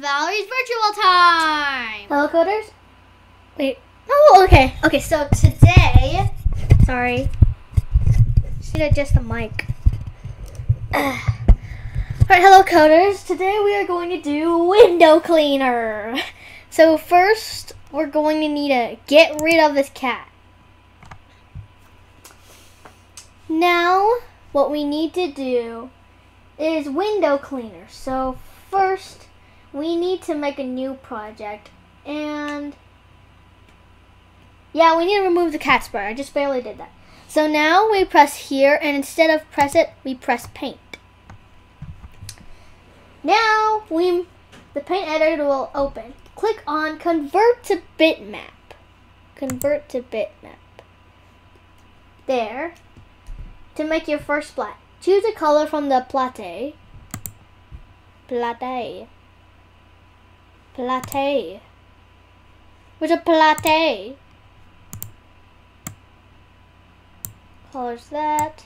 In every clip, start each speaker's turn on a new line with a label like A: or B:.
A: Valerie's virtual time.
B: Hello, coders. Wait. Oh, okay. Okay, so today, sorry, just need to adjust the mic. All right, hello, coders. Today we are going to do window cleaner. So first, we're going to need to get rid of this cat. Now, what we need to do is window cleaner. So first, we need to make a new project and yeah, we need to remove the cat sprite. I just barely did that. So now we press here and instead of press it, we press paint. Now we the paint editor will open. Click on convert to bitmap. Convert to bitmap. There. To make your first splat. Choose a color from the plate. Plate. Plate. Where's a plate? Colors that.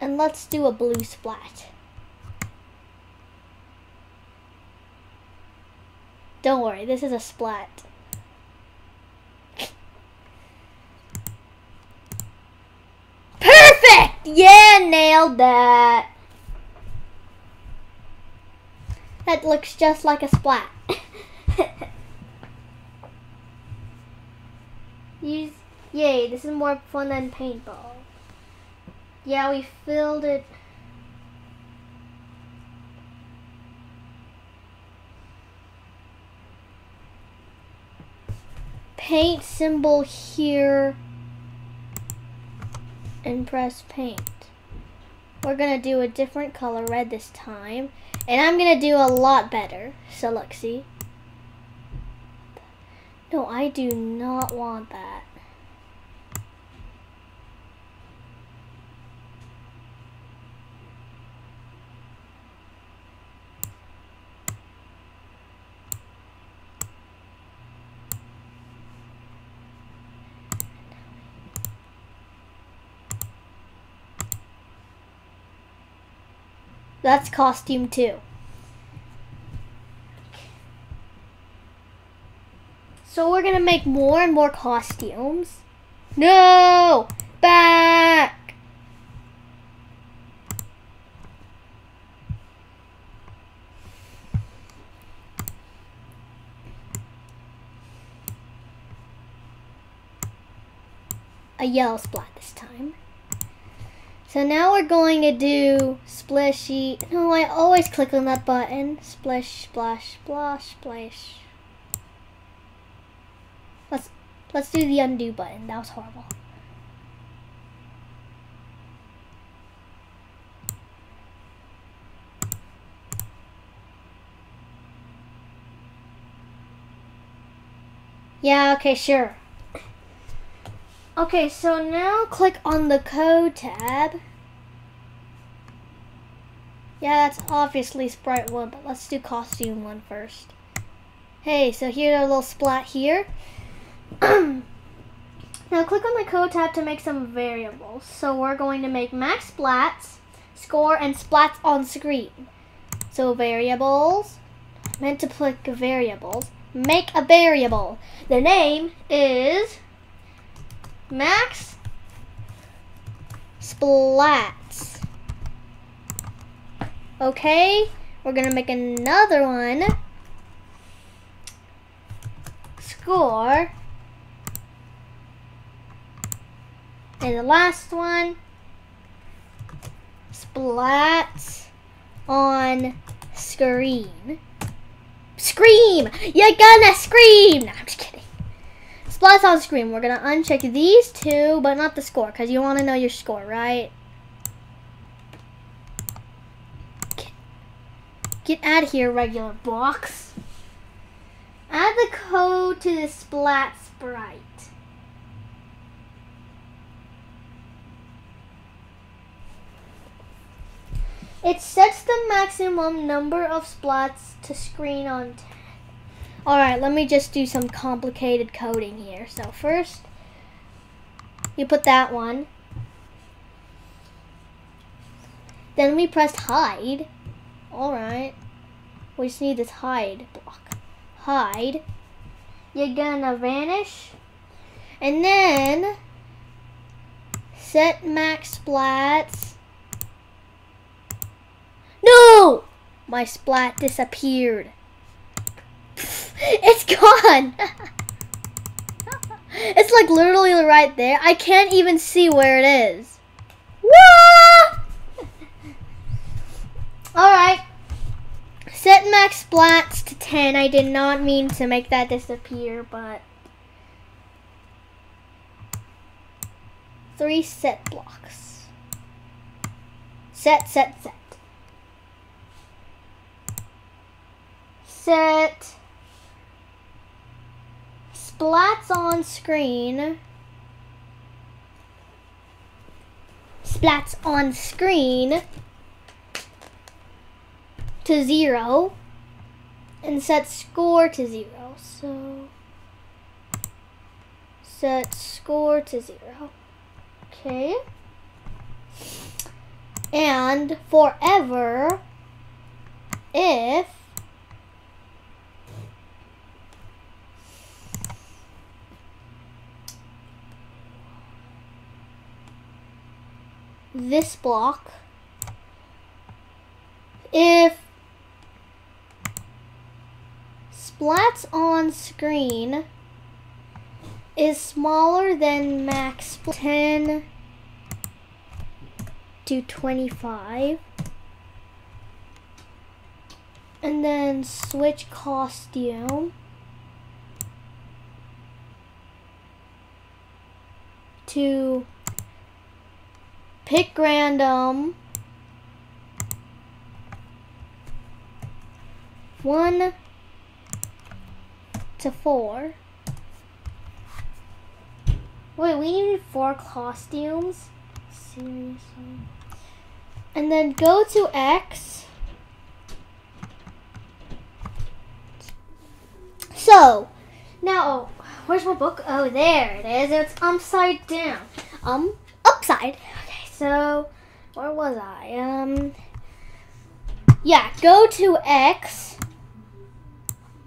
B: And let's do a blue splat. Don't worry, this is a splat. Perfect! Yeah, nailed that. That looks just like a splat. Use, yay, this is more fun than paintball. Yeah, we filled it. Paint symbol here and press paint. We're gonna do a different color red this time and I'm gonna do a lot better. So look, see? No, I do not want that. That's costume two. So we're gonna make more and more costumes. No! Back! A yellow splat this time. So now we're going to do splishy. No, I always click on that button. Splish, splash, splash, splash. Let's let's do the undo button. That was horrible. Yeah, okay, sure. Okay, so now click on the code tab. Yeah, that's obviously sprite one, but let's do costume one first. Hey, so here's a little splat here. now click on the code tab to make some variables. So we're going to make max splats, score, and splats on screen. So variables, meant to click variables, make a variable. The name is max splats. Okay, we're gonna make another one. Score. And the last one, splats on screen. Scream! You're gonna scream! No, I'm just kidding. Splats on screen. We're gonna uncheck these two, but not the score, because you want to know your score, right? Get out of here, regular box. Add the code to the splat sprite. It sets the maximum number of splats to screen on 10. Alright, let me just do some complicated coding here. So first, you put that one. Then we pressed hide. Alright. We just need this hide block. Hide. You're gonna vanish. And then set max splats. No! My splat disappeared. It's gone! it's like literally right there. I can't even see where it is. Alright. Set max splats to 10. I did not mean to make that disappear, but... Three set blocks. Set, set, set. Set splats on screen. Splats on screen to zero and set score to zero. So set score to zero. Okay. And forever if this block. If splats on screen is smaller than max 10 to 25 and then switch costume to pick random one to four. Wait, we need four costumes? Seriously? And then go to X. So, now, where's my book? Oh, there it is. It's upside down. Um, upside. So, where was I? Um, yeah, go to X.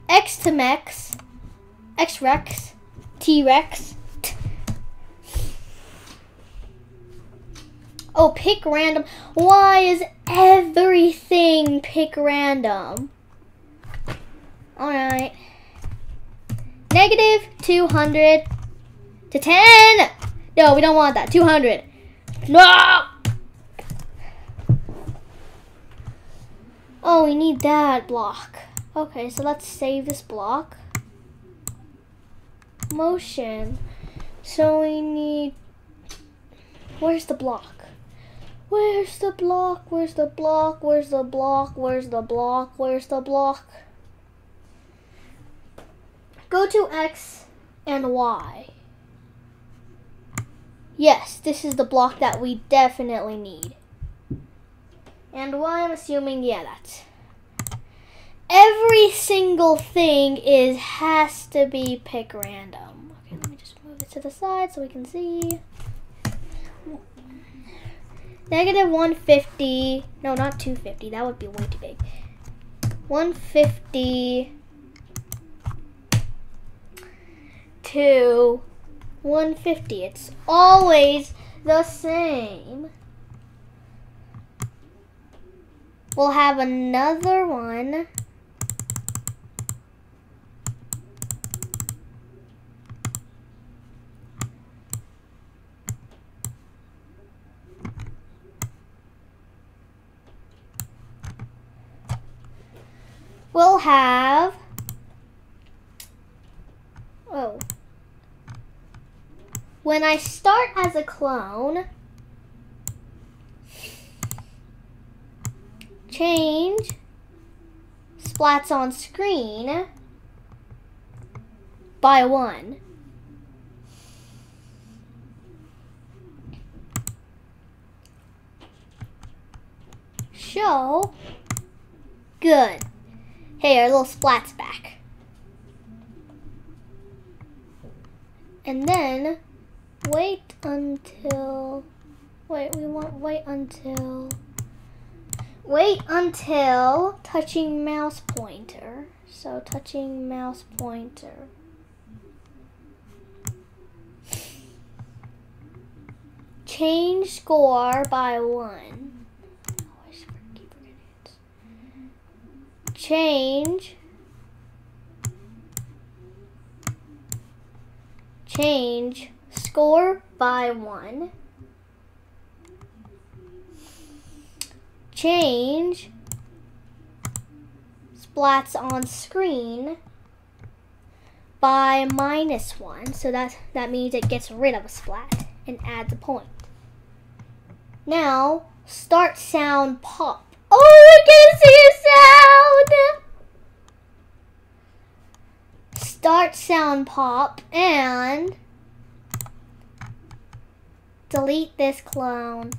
B: X to Mex. X Rex. T Rex. Oh, pick random. Why is everything pick random? Alright. Negative 200 to 10. No, we don't want that. 200. No! Oh, we need that block. Okay, so let's save this block. Motion. So we need... Where's the block? Where's the block? Where's the block? Where's the block? Where's the block? Where's the block? Go to X and Y. Yes, this is the block that we definitely need. And Y, I'm assuming, yeah, that's. Every single thing is has to be pick random. Okay, let me just move it to the side so we can see. Negative 150. No, not 250. That would be way too big. 150 to 150. It's always the same. We'll have another one. We'll have, oh, when I start as a clone, change splats on screen by one. Show good. Hey, our little splat's back. And then wait until, wait, we want wait until wait until touching mouse pointer. So touching mouse pointer. Change score by one. Oh, Change. Change score by one. Change splats on screen by minus one. So that, that means it gets rid of a splat and adds a point. Now, start sound pop. Oh, I can see a sound! Start sound pop and delete this clone.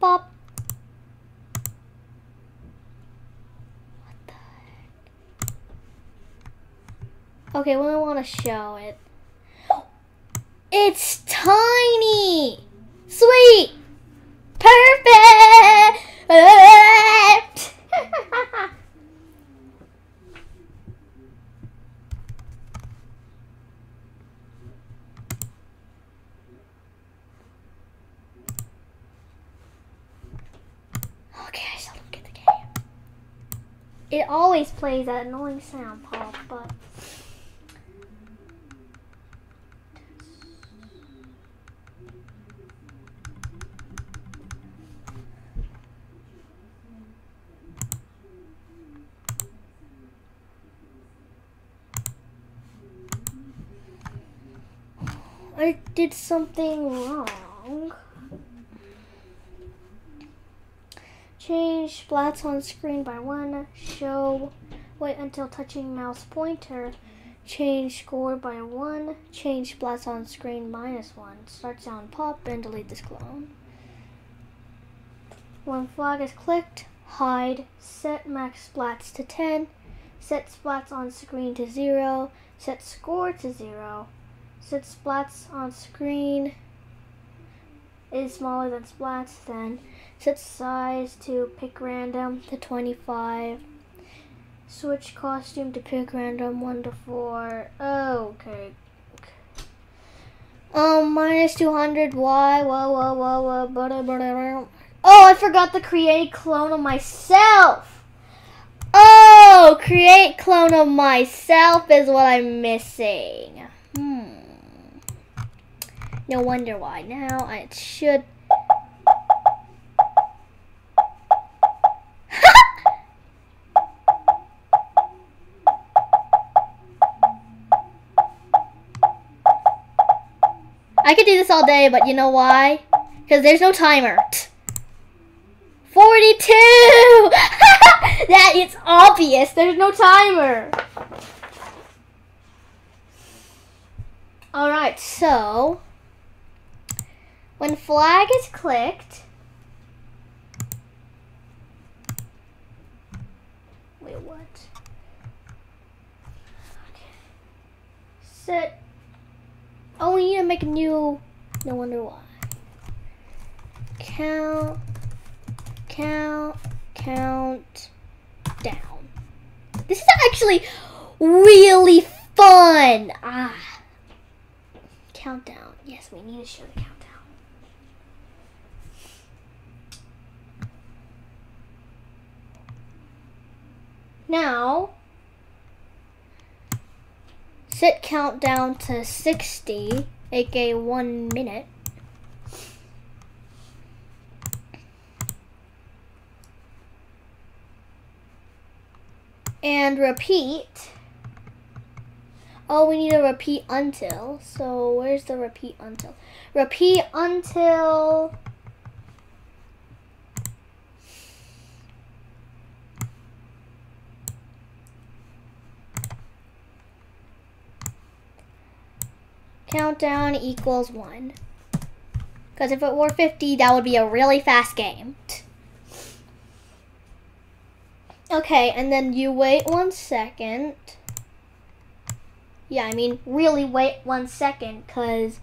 B: Pop. Okay, we want to show it. It's tiny. Sweet. Perfect. okay, I still don't get the game. It always plays that annoying sound pop, but I did something wrong. Change splats on screen by one. Show. Wait until touching mouse pointer. Change score by one. Change splats on screen minus one. Start sound pop and delete this clone. When flag is clicked, hide. Set max splats to 10. Set splats on screen to 0. Set score to 0. Set splats on screen is smaller than splats, then set size to pick random to 25. Switch costume to pick random 1 to 4. Oh, okay. Um, minus 200. Why? Whoa, whoa, whoa, whoa. Blah, blah, blah. Oh, I forgot to create clone of myself. Oh, create clone of myself is what I'm missing. No wonder why. Now it should. I could do this all day, but you know why? Because there's no timer. 42! that is obvious. There's no timer. Alright, so when flag is clicked, wait, what? Okay. Set. Oh, we need to make a new. No wonder why. Count, count, count down. This is actually really fun. Ah. Countdown. Yes, we need to show the countdown. Now, set countdown to 60, aka one minute. And repeat. Oh, we need to repeat until. So where's the repeat until? Repeat until countdown equals one. Because if it were 50, that would be a really fast game. Okay, and then you wait one second. Yeah, I mean, really wait one second, because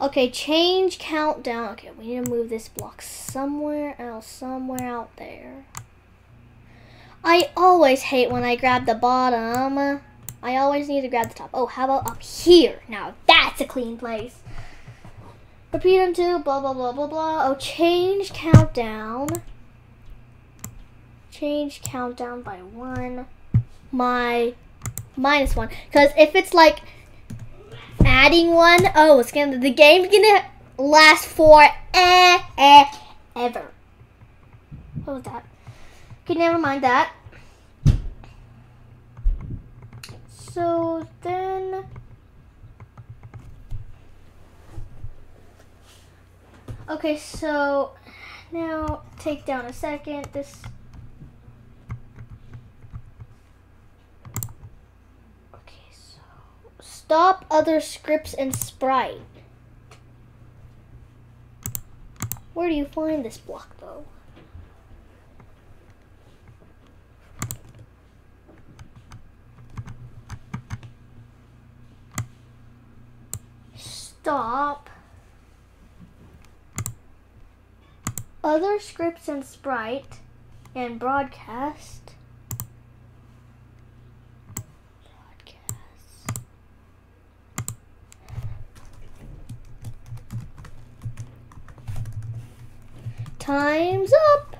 B: Okay, change countdown. Okay, we need to move this block somewhere else, somewhere out there. I always hate when I grab the bottom. I always need to grab the top. Oh, how about up here? Now that's a clean place. Repeat until blah blah blah blah blah. Oh, change countdown. Change countdown by one. My minus one. Because if it's like adding one, oh, it's gonna the game's gonna last for eh, eh, ever. What was that? Okay, never mind that. So then. Okay, so now take down a second. This. Okay, so stop other scripts and sprite. Where do you find this block though? Stop. Other scripts and sprite and broadcast. Broadcast. Time's up.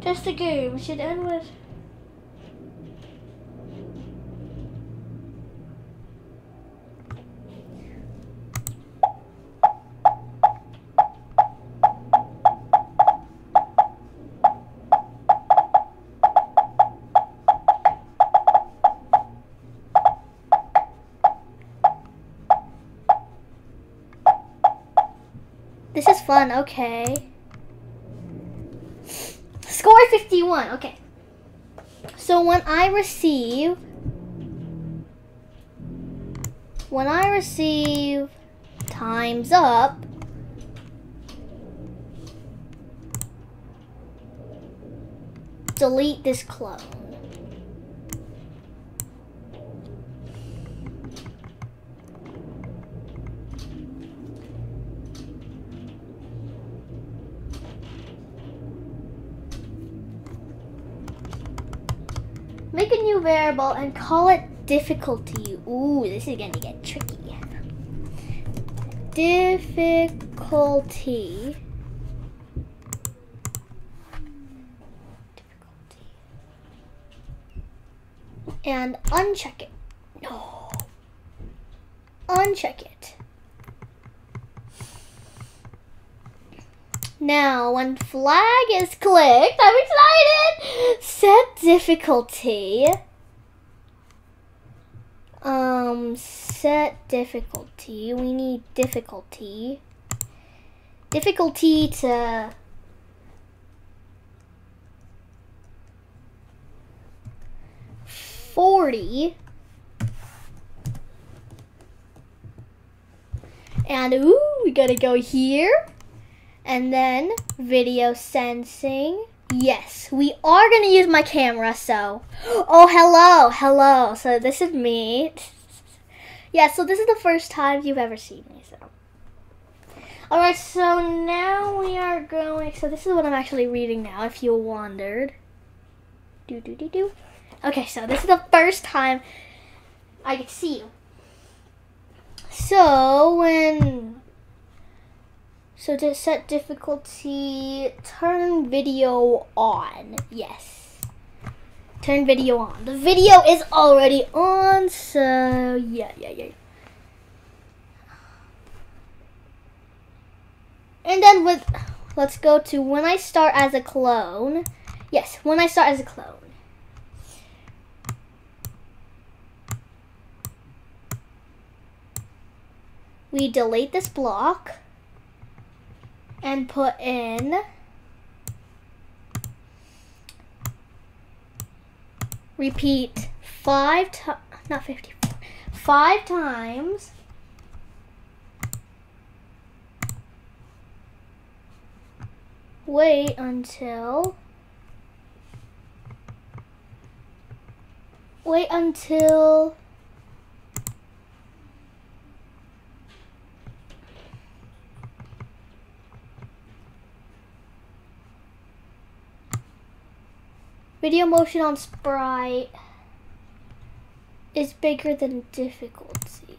B: Just a game should end with. Fun, okay. Score 51, okay. So when I receive, when I receive times up, delete this clone. Make a new variable and call it difficulty. Ooh, this is gonna get tricky. Difficulty. Difficulty. And uncheck it. No. Uncheck it. Now, when flag is clicked, I'm excited! Set difficulty. Um, set difficulty. We need difficulty. Difficulty to. Forty. And ooh, we gotta go here. And then video sensing. Yes, we are to use my camera, so. Oh, hello, hello. So this is me. Yeah, so this is the first time you've ever seen me, so. Alright, so now we are going. So this is what I'm actually reading now, if you wondered. Do, do, do, do. Okay, so this is the first time I can see you. So when so to set difficulty, turn video on. Yes. Turn video on. The video is already on, so yeah, yeah, yeah. And then with, let's go to when I start as a clone. Yes, when I start as a clone. We delete this block and put in repeat five times not 54 five times. Wait until wait until video motion on sprite is bigger than difficulty.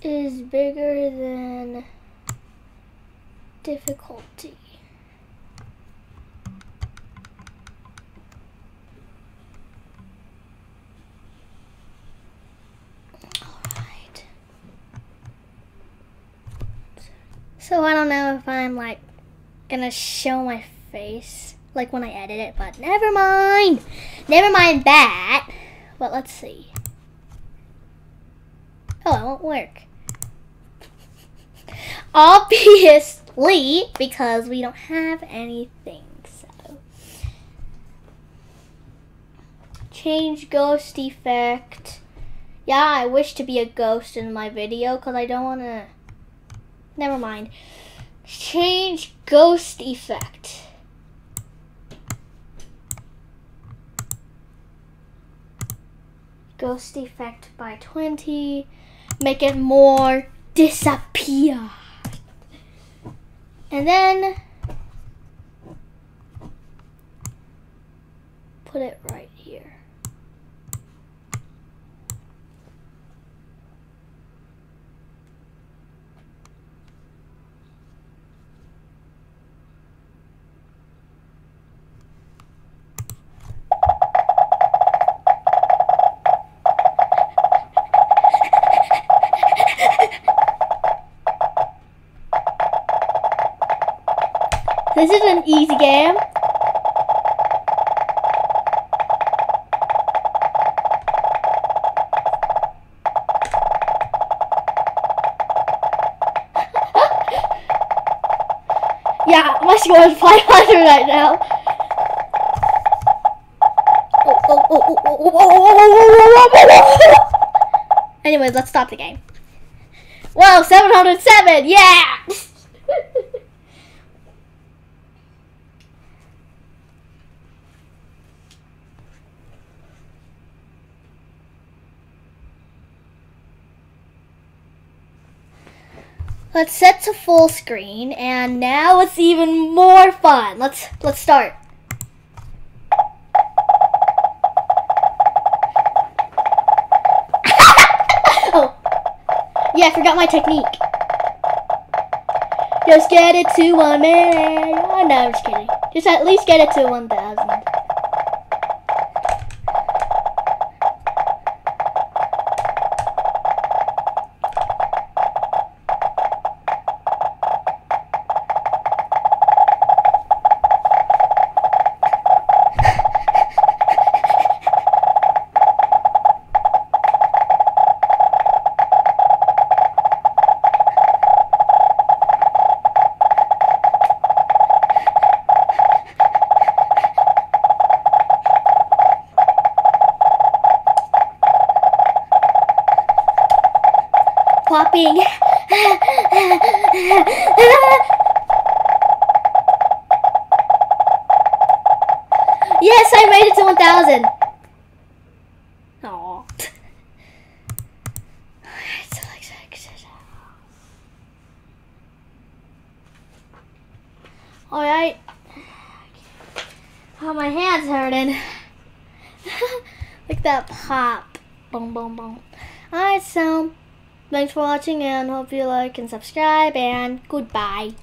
B: Is bigger than difficulty. Alright. So I don't know if I'm like gonna show my face like when I edit it, but never mind. Never mind that. But let's see. Oh, it won't work. Obviously, because we don't have anything. So change ghost effect. Yeah, I wish to be a ghost in my video because I don't want to. Never mind. Change ghost effect. Ghost effect by 20. Make it more disappear. And then This is an easy game. yeah, my score is 500 right now. Anyways, let's stop the game. Whoa, 707, yeah! Let's set to full screen and now it's even more fun. Let's let's start. oh. Yeah, I forgot my technique. Just get it to one minute. Oh, no, I'm just kidding. Just at least get it to 1,000. Popping. yes, I made it to 1,000. Aww. Alright. Oh, my hand's hurting. like that pop. Boom, boom, boom. Alright, so... Thanks for watching and hope you like and subscribe and goodbye.